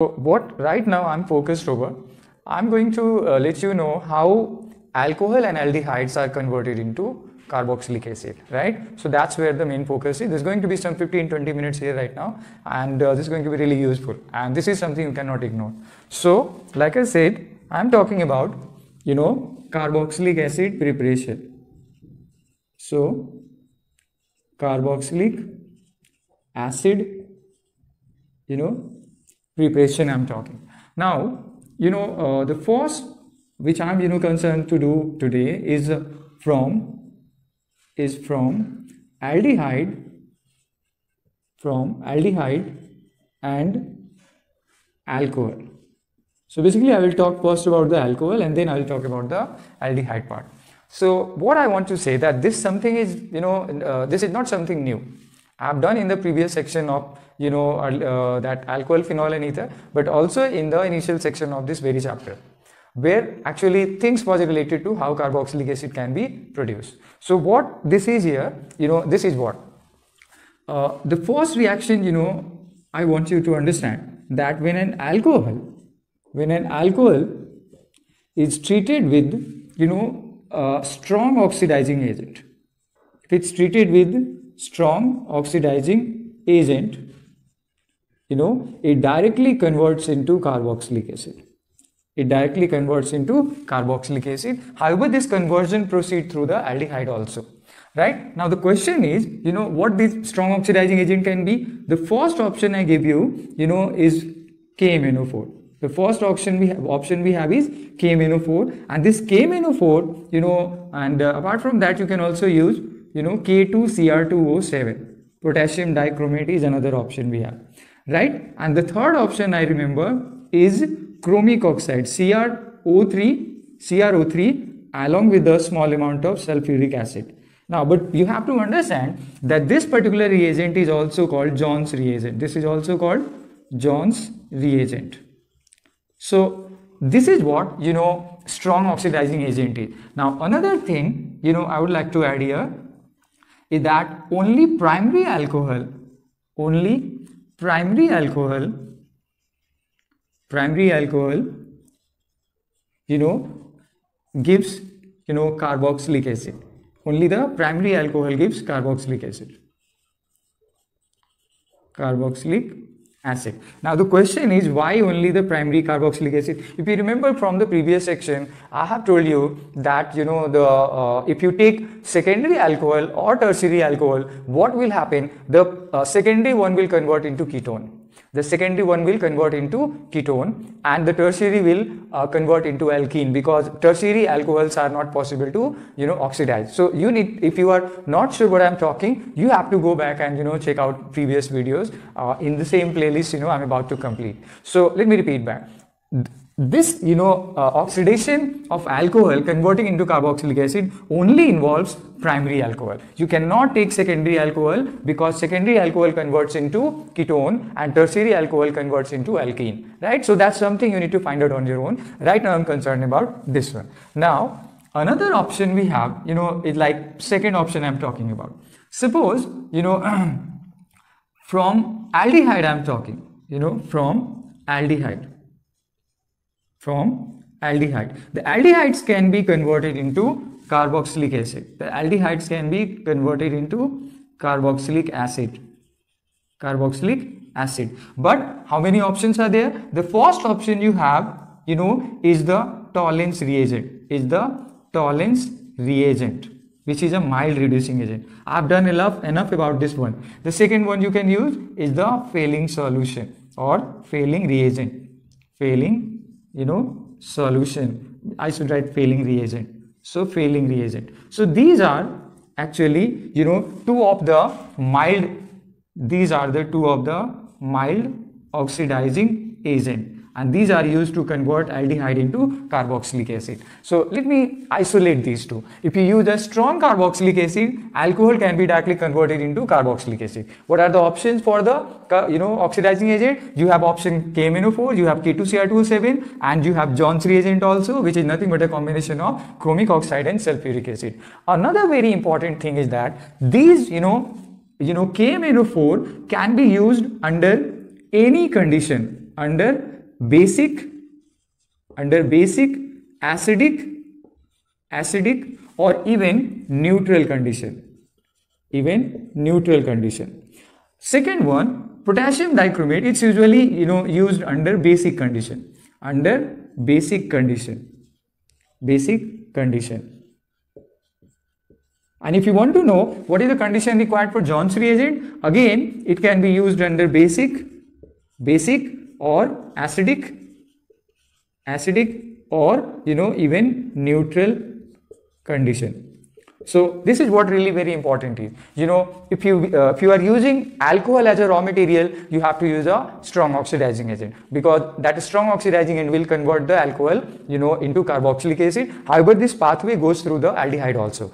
So what right now I'm focused over, I'm going to uh, let you know how alcohol and aldehydes are converted into carboxylic acid, right? So that's where the main focus is. There's going to be some 15 20 minutes here right now, and uh, this is going to be really useful. And this is something you cannot ignore. So, like I said, I'm talking about you know carboxylic acid preparation. So, carboxylic acid, you know, preparation I'm talking. Now, you know, uh, the first which I'm, you know, concerned to do today is from is from aldehyde from aldehyde and alcohol. So basically I will talk first about the alcohol and then I will talk about the aldehyde part. So what I want to say that this something is, you know, uh, this is not something new. I have done in the previous section of, you know, uh, that alcohol, phenol and ether, but also in the initial section of this very chapter where actually things was related to how carboxylic acid can be produced. So what this is here, you know, this is what? Uh, the first reaction, you know, I want you to understand that when an alcohol, when an alcohol is treated with, you know, a strong oxidizing agent, if it's treated with strong oxidizing agent, you know, it directly converts into carboxylic acid it directly converts into carboxylic acid. However, this conversion proceeds through the aldehyde also. Right? Now the question is, you know, what this strong oxidizing agent can be? The first option I give you, you know, is KMnO4. The first option we have, option we have is KMnO4 and this KMnO4, you know, and uh, apart from that you can also use, you know, K2Cr2O7. Potassium dichromate is another option we have. Right? And the third option I remember is chromic oxide CrO3 CrO3 along with a small amount of sulfuric acid. Now, but you have to understand that this particular reagent is also called Jones reagent. This is also called Jones reagent. So, this is what, you know, strong oxidizing agent is. Now, another thing, you know, I would like to add here is that only primary alcohol, only primary alcohol primary alcohol you know gives you know carboxylic acid only the primary alcohol gives carboxylic acid carboxylic acid. Now the question is why only the primary carboxylic acid? If you remember from the previous section i have told you that you know the uh, if you take secondary alcohol or tertiary alcohol what will happen? The uh, secondary one will convert into ketone the secondary one will convert into ketone and the tertiary will uh, convert into alkene because tertiary alcohols are not possible to you know oxidize. So you need if you are not sure what i'm talking you have to go back and you know check out previous videos uh, in the same playlist you know i'm about to complete. So let me repeat back this you know uh, oxidation of alcohol converting into carboxylic acid only involves primary alcohol. You cannot take secondary alcohol because secondary alcohol converts into ketone and tertiary alcohol converts into alkene right? So that's something you need to find out on your own. Right now i'm concerned about this one. Now another option we have you know is like second option i'm talking about. Suppose you know from aldehyde i'm talking you know from aldehyde from aldehyde. The aldehydes can be converted into carboxylic acid. The aldehydes can be converted into carboxylic acid. Carboxylic acid. But how many options are there? The first option you have, you know, is the Tollens reagent. Is the Tollens reagent which is a mild reducing agent. I have done enough, enough about this one. The second one you can use is the Fehling solution or Fehling reagent. Fehling you know, solution. I should write Fehling reagent. So Fehling reagent. So these are actually, you know, two of the mild, these are the two of the mild oxidizing agent and these are used to convert aldehyde into carboxylic acid. So let me isolate these two. If you use a strong carboxylic acid, alcohol can be directly converted into carboxylic acid. What are the options for the you know oxidizing agent? You have option KMnO4, you have K2Cr2O7 and you have Jones reagent also which is nothing but a combination of chromic oxide and sulfuric acid. Another very important thing is that these you know you know KMnO4 can be used under any condition under basic under basic acidic acidic or even neutral condition. Even neutral condition. Second one potassium dichromate it's usually you know used under basic condition. Under basic condition. Basic condition. And if you want to know what is the condition required for Jones reagent, again it can be used under basic, basic or acidic, acidic or you know even neutral condition. So this is what really very important is. You know, if you uh, if you are using alcohol as a raw material, you have to use a strong oxidizing agent because that strong oxidizing agent will convert the alcohol, you know, into carboxylic acid. However, this pathway goes through the aldehyde also.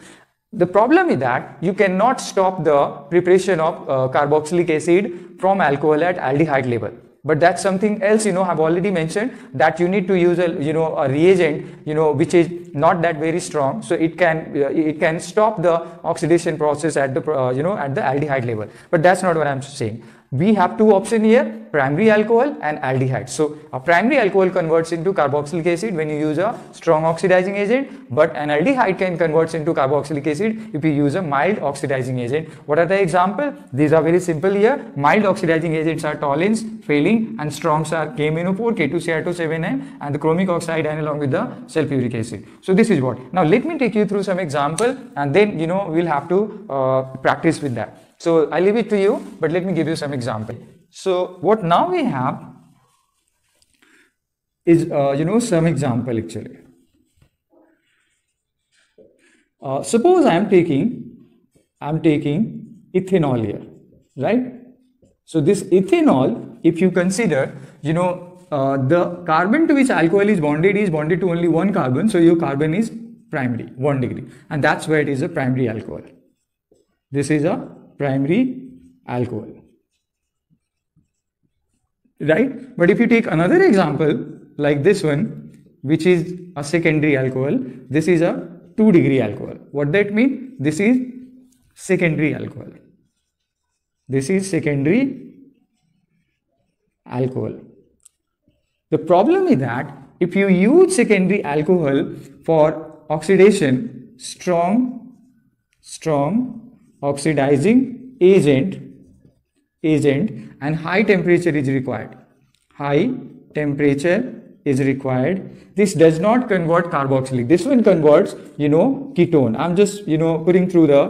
The problem is that you cannot stop the preparation of uh, carboxylic acid from alcohol at aldehyde level. But that's something else, you know, I've already mentioned that you need to use a, you know, a reagent, you know, which is not that very strong. So it can, uh, it can stop the oxidation process at the, uh, you know, at the aldehyde level. But that's not what I'm saying we have two options here primary alcohol and aldehyde. So a primary alcohol converts into carboxylic acid when you use a strong oxidizing agent but an aldehyde can converts into carboxylic acid if you use a mild oxidizing agent. What are the example? These are very simple here. Mild oxidizing agents are Tollens Fehling and strongs are KMNO4 K2Cr2O7 and the chromic oxide and along with the sulfuric acid. So this is what. Now let me take you through some example and then you know we'll have to uh, practice with that so I leave it to you, but let me give you some example. So what now we have is, uh, you know, some example actually. Uh, suppose I am taking, I am taking ethanol here, right? So this ethanol, if you consider, you know, uh, the carbon to which alcohol is bonded is bonded to only one carbon, so your carbon is primary, one degree, and that's why it is a primary alcohol. This is a primary alcohol. Right? But if you take another example like this one which is a secondary alcohol this is a 2 degree alcohol. What that mean? This is secondary alcohol. This is secondary alcohol. The problem is that if you use secondary alcohol for oxidation strong strong oxidizing agent agent and high temperature is required. High temperature is required. This does not convert carboxylic. This one converts you know ketone. I'm just you know putting through the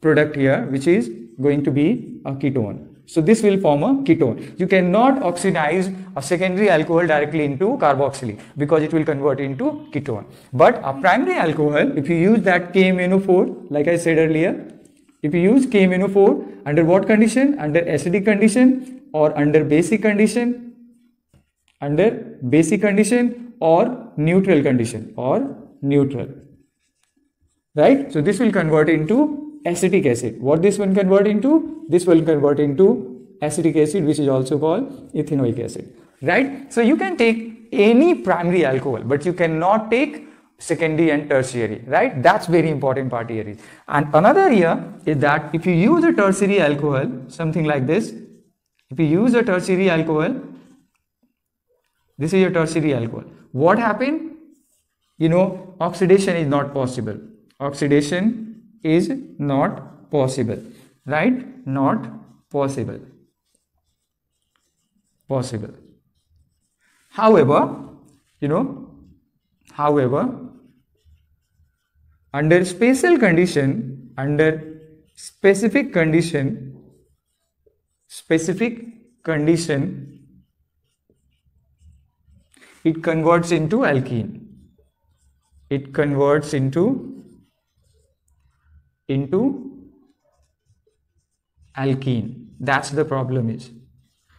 product here which is going to be a ketone. So this will form a ketone. You cannot oxidize a secondary alcohol directly into carboxylic because it will convert into ketone. But a primary alcohol, if you use that KMNO4, like I said earlier, if you use KMNO4 under what condition? Under acidic condition or under basic condition? Under basic condition or neutral condition or neutral. Right? So this will convert into acetic acid. What this one convert into? This will convert into acetic acid which is also called ethanoic acid. Right? So you can take any primary alcohol but you cannot take secondary and tertiary, right? That's very important part here. And another here is that if you use a tertiary alcohol, something like this, if you use a tertiary alcohol, this is a tertiary alcohol. What happened? You know, oxidation is not possible. Oxidation is not possible, right? Not possible. Possible. However, you know, however, under special condition under specific condition specific condition it converts into alkene. It converts into into alkene. That's the problem is.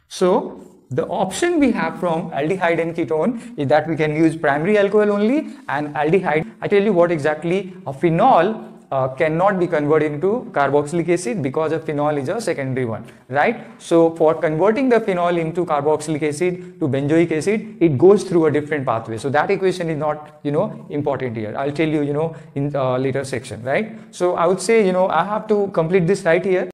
So the option we have from aldehyde and ketone is that we can use primary alcohol only and aldehyde. I tell you what exactly a phenol uh, cannot be converted into carboxylic acid because a phenol is a secondary one, right? So for converting the phenol into carboxylic acid to benzoic acid, it goes through a different pathway. So that equation is not, you know, important here. I'll tell you, you know, in uh, later section, right? So I would say, you know, I have to complete this right here.